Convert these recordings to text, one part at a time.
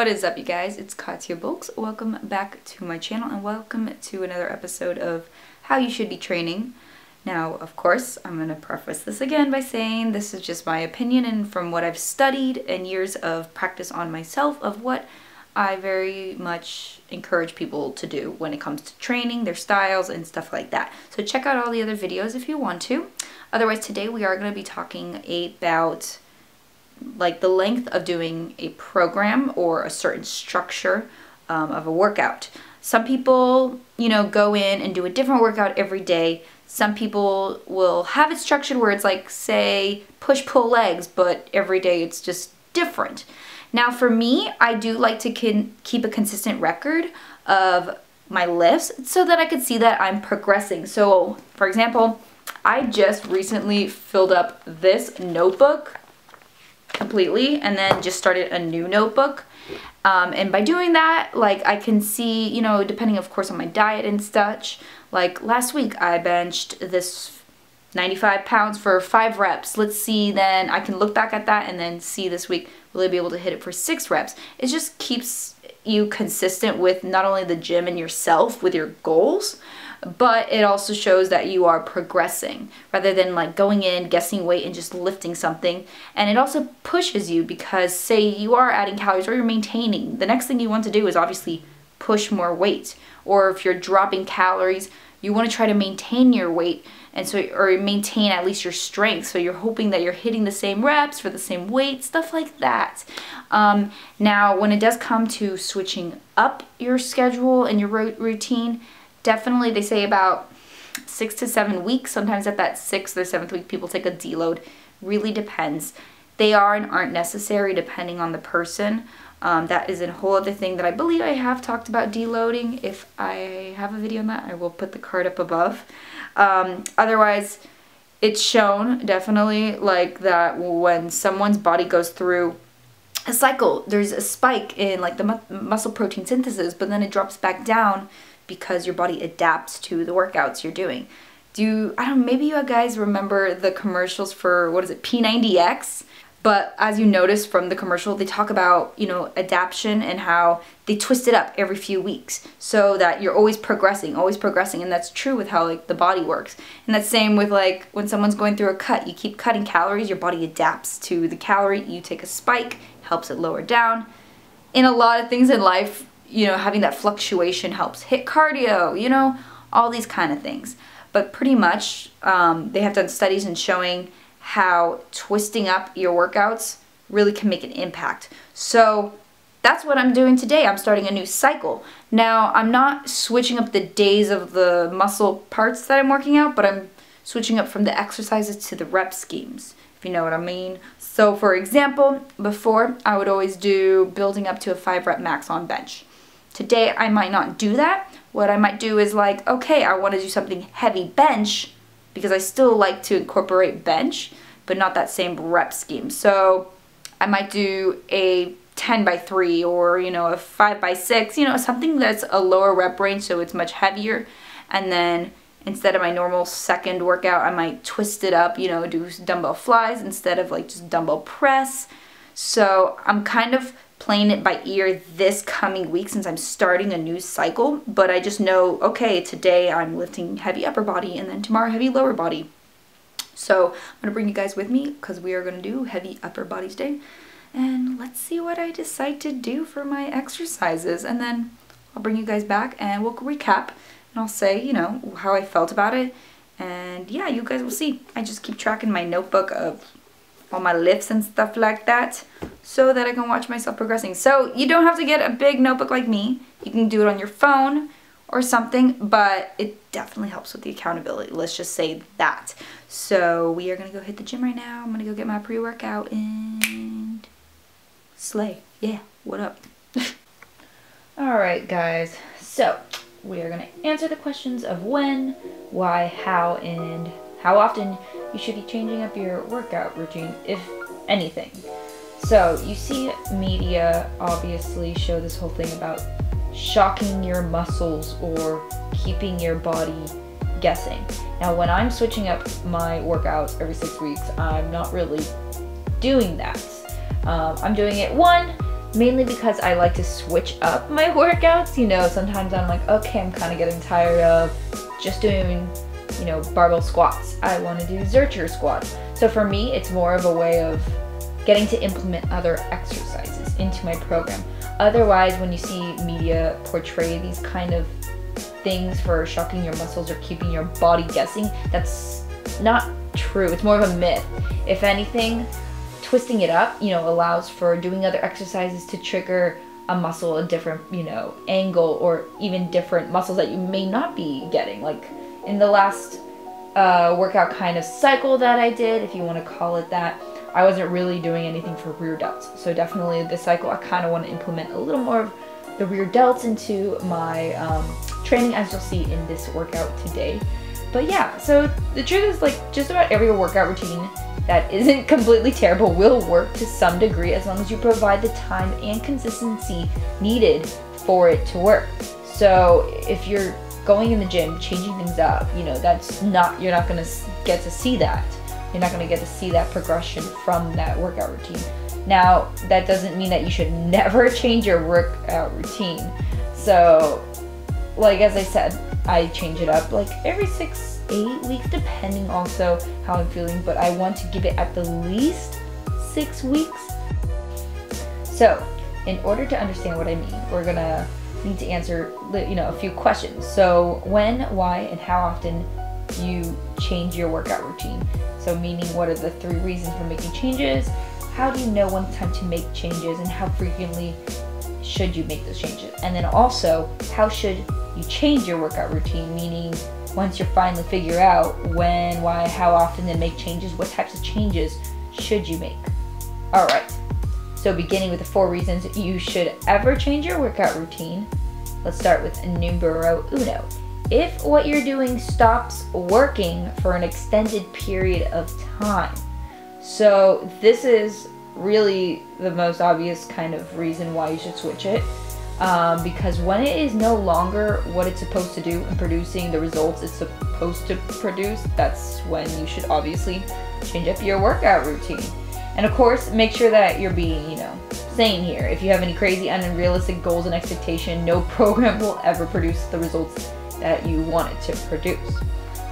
What is up you guys? It's Katia Bulks. Welcome back to my channel and welcome to another episode of How You Should Be Training. Now, of course, I'm going to preface this again by saying this is just my opinion and from what I've studied and years of practice on myself of what I very much encourage people to do when it comes to training, their styles, and stuff like that. So check out all the other videos if you want to. Otherwise, today we are going to be talking about like the length of doing a program or a certain structure um, of a workout. Some people, you know, go in and do a different workout every day. Some people will have it structured where it's like, say, push pull legs, but every day it's just different. Now, for me, I do like to keep a consistent record of my lifts so that I could see that I'm progressing. So, for example, I just recently filled up this notebook completely and then just started a new notebook. Um, and by doing that, like I can see, you know, depending of course on my diet and such, like last week I benched this 95 pounds for five reps. Let's see then, I can look back at that and then see this week, will I be able to hit it for six reps? It just keeps you consistent with not only the gym and yourself with your goals, but it also shows that you are progressing rather than like going in, guessing weight, and just lifting something. And it also pushes you because, say, you are adding calories or you're maintaining, the next thing you want to do is obviously push more weight. Or if you're dropping calories, you want to try to maintain your weight and so or maintain at least your strength so you're hoping that you're hitting the same reps for the same weight stuff like that um, now when it does come to switching up your schedule and your routine definitely they say about six to seven weeks. Sometimes at that sixth or seventh week, people take a deload. Really depends. They are and aren't necessary depending on the person. Um, that is a whole other thing that I believe I have talked about deloading. If I have a video on that, I will put the card up above. Um, otherwise, it's shown definitely like that when someone's body goes through a cycle, there's a spike in like the mu muscle protein synthesis, but then it drops back down because your body adapts to the workouts you're doing. Do I don't know, maybe you guys remember the commercials for, what is it, P90X? But as you notice from the commercial, they talk about, you know, adaptation and how they twist it up every few weeks so that you're always progressing, always progressing. And that's true with how like the body works. And that's same with like when someone's going through a cut, you keep cutting calories, your body adapts to the calorie. You take a spike, helps it lower down. In a lot of things in life, you know, having that fluctuation helps HIIT cardio, you know, all these kind of things. But pretty much, um, they have done studies and showing how twisting up your workouts really can make an impact. So that's what I'm doing today. I'm starting a new cycle. Now, I'm not switching up the days of the muscle parts that I'm working out, but I'm switching up from the exercises to the rep schemes, if you know what I mean. So for example, before I would always do building up to a five rep max on bench. Today I might not do that. What I might do is like, okay, I want to do something heavy bench because I still like to incorporate bench, but not that same rep scheme. So I might do a 10 by 3 or, you know, a 5 by 6, you know, something that's a lower rep range so it's much heavier. And then instead of my normal second workout, I might twist it up, you know, do dumbbell flies instead of like just dumbbell press. So I'm kind of playing it by ear this coming week since I'm starting a new cycle, but I just know, okay, today I'm lifting heavy upper body and then tomorrow heavy lower body. So I'm gonna bring you guys with me because we are gonna do heavy upper body today. And let's see what I decide to do for my exercises. And then I'll bring you guys back and we'll recap and I'll say, you know, how I felt about it. And yeah, you guys will see. I just keep tracking my notebook of all my lifts and stuff like that so that I can watch myself progressing. So you don't have to get a big notebook like me. You can do it on your phone or something, but it definitely helps with the accountability. Let's just say that. So we are to go hit the gym right now. I'm to go get my pre-workout and slay. Yeah, what up? Alright guys, so we are to answer the questions of when, why, how, and how often you should be changing up your workout routine, if anything. So, you see media obviously show this whole thing about shocking your muscles or keeping your body guessing. Now, when I'm switching up my workouts every six weeks, I'm not really doing that. Um, I'm doing it one mainly because I like to switch up my workouts. You know, sometimes I'm like, okay, I'm kind of getting tired of just doing, you know, barbell squats. I want to do Zercher squats. So for me, it's more of a way of getting to implement other exercises into my program. Otherwise, when you see media portray these kind of things for shocking your muscles or keeping your body guessing, that's not true. It's more of a myth. If anything, twisting it up, you know, allows for doing other exercises to trigger a muscle a different, you know, angle or even different muscles that you may not be getting. Like in the last uh, workout kind of cycle that I did, if you want to call it that, I wasn't really doing anything for rear delts. So definitely this cycle, I kind of want to implement a little more of the rear delts into my um, training as you'll see in this workout today. But yeah, so the truth is like just about every workout routine that isn't completely terrible will work to some degree as long as you provide the time and consistency needed for it to work. So if you're going in the gym, changing things up, you know, that's not, you're not gonna get to see that. You're not gonna get to see that progression from that workout routine. Now, that doesn't mean that you should never change your workout routine. So, like as I said, I change it up like every six eight weeks, depending also how I'm feeling, but I want to give it at the least six weeks. So, in order to understand what I mean, we're gonna need to answer you know a few questions. So, when, why, and how often you change your workout routine. So, meaning what are the three reasons for making changes? How do you know when it's time to make changes, and how frequently should you make those changes? And then also, how should you change your workout routine? Meaning, once you finally figure out when, why, how often to make changes, what types of changes should you make. All right, so beginning with the four reasons you should ever change your workout routine, let's start with numero uno. If what you're doing stops working for an extended period of time. So this is really the most obvious kind of reason why you should switch it um, because when it is no longer what it's supposed to do and producing the results it's supposed to produce, that's when you should obviously change up your workout routine. And of course, make sure that you're being, you know, sane here. If you have any crazy unrealistic goals and expectation, no program will ever produce the results that you want it to produce.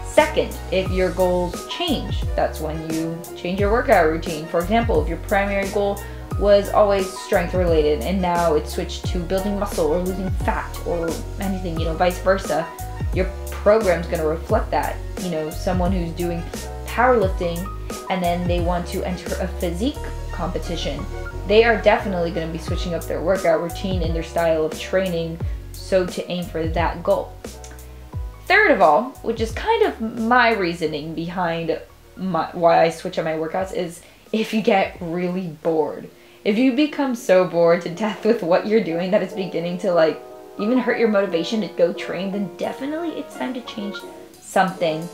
Second, if your goals change, that's when you change your workout routine. For example, if your primary goal was always strength related and now it's switched to building muscle or losing fat or anything, you know, vice versa, your program's going to reflect that. You know, someone who's doing powerlifting and then they want to enter a physique competition, they are definitely going to be switching up their workout routine and their style of training so to aim for that goal. Third of all, which is kind of my reasoning behind my, why I switch up my workouts, is if you get really bored. If you become so bored to death with what you're doing that it's beginning to like even hurt your motivation to go train, then definitely it's time to change something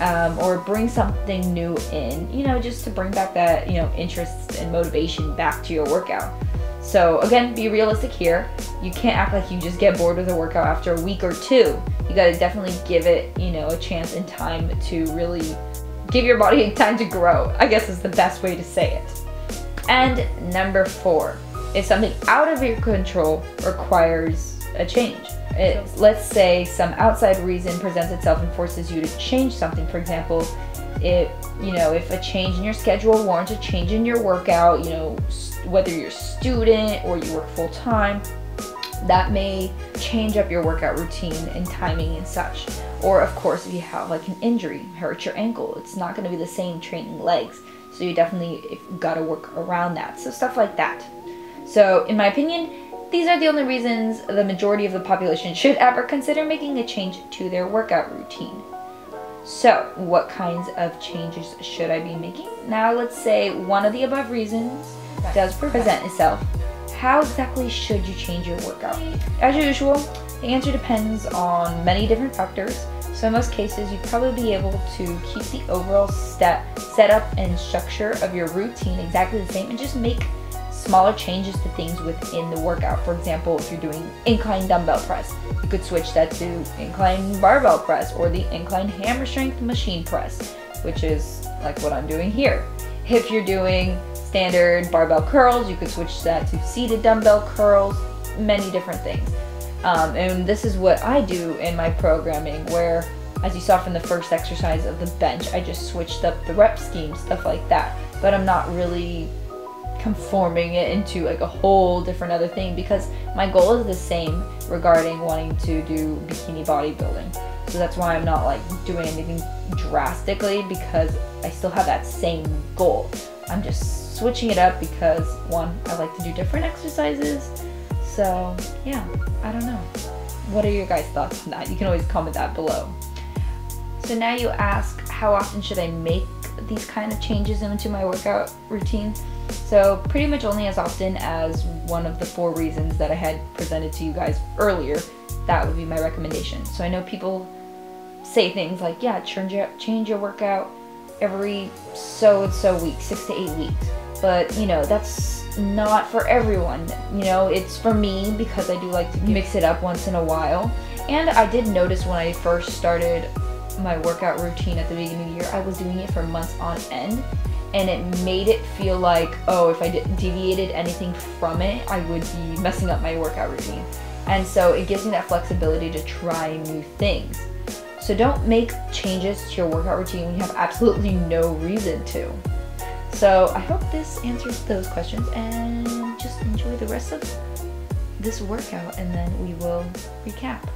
um, or bring something new in, you know, just to bring back that, you know, interest and motivation back to your workout. So again, be realistic here. You can't act like you just get bored with a workout after a week or two. You gotta definitely give it, you know, a chance and time to really give your body time to grow, I guess is the best way to say it. And number four, if something out of your control requires a change. It, let's say some outside reason presents itself and forces you to change something. For example, if you know if a change in your schedule warrants a change in your workout, you know whether you're a student or you work full time, that may change up your workout routine and timing and such. Or of course, if you have like an injury, hurt your ankle, it's not going to be the same training legs. So you definitely got to work around that. So stuff like that. So in my opinion, these are the only reasons the majority of the population should ever consider making a change to their workout routine. So what kinds of changes should I be making? Now let's say one of the above reasons does present itself. How exactly should you change your workout? As usual, the answer depends on many different factors so in most cases, you'd probably be able to keep the overall step, setup and structure of your routine exactly the same and just make smaller changes to things within the workout. For example, if you're doing incline dumbbell press, you could switch that to incline barbell press or the incline hammer strength machine press, which is like what I'm doing here. If you're doing standard barbell curls. You could switch that to seated dumbbell curls, many different things. Um, and this is what I do in my programming where as you saw from the first exercise of the bench, I just switched up the rep scheme, stuff like that. But I'm not really conforming it into like a whole different other thing because my goal is the same regarding wanting to do bikini bodybuilding. So that's why I'm not like doing anything drastically because I still have that same goal. I'm just switching it up because one, I like to do different exercises. So yeah, I don't know. What are your guys' thoughts on that? You can always comment that below. So now you ask, how often should I make these kind of changes into my workout routine? So pretty much only as often as one of the four reasons that I had presented to you guys earlier, that would be my recommendation. So I know people say things like, yeah, change your, change your workout every so and so week, six to eight weeks. But you know, that's not for everyone. You know, it's for me because I do like to mix it up once in a while. And I did notice when I first started my workout routine at the beginning of the year, I was doing it for months on end. And it made it feel like, oh, if I deviated anything from it, I would be messing up my workout routine. And so it gives me that flexibility to try new things. So don't make changes to your workout routine when you have absolutely no reason to. So I hope this answers those questions and just enjoy the rest of this workout and then we will recap.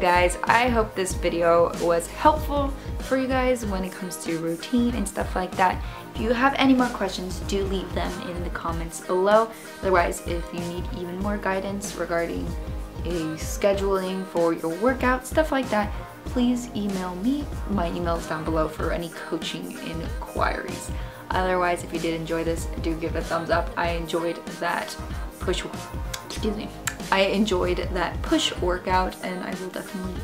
Guys, I hope this video was helpful for you guys when it comes to routine and stuff like that. If you have any more questions, do leave them in the comments below. Otherwise, if you need even more guidance regarding a scheduling for your workout, stuff like that, please email me. My email is down below for any coaching inquiries. Otherwise, if you did enjoy this, do give it a thumbs up. I enjoyed that push, excuse me, I enjoyed that push workout and I will definitely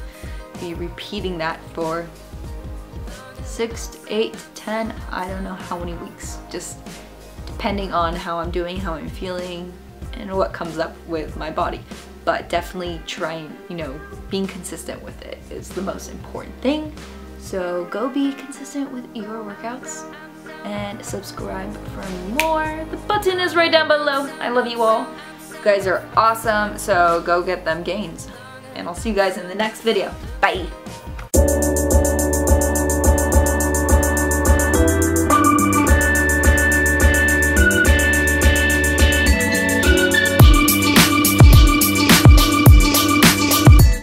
be repeating that for six, eight, ten, I don't know how many weeks, just depending on how I'm doing, how I'm feeling, and what comes up with my body. But definitely trying, you know, being consistent with it is the most important thing. So go be consistent with your workouts and subscribe for more. The button is right down below. I love you all. You guys are awesome, so go get them gains. And I'll see you guys in the next video. Bye!